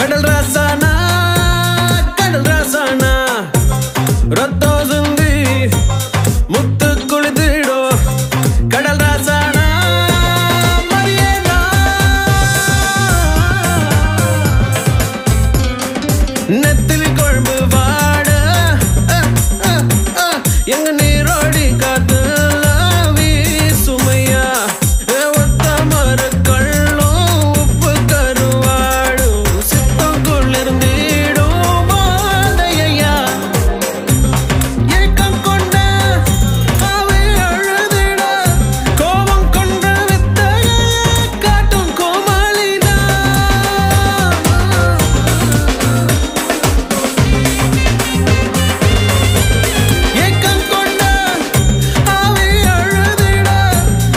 கடல் ராசானா கடல் ராசானா ரத்தம்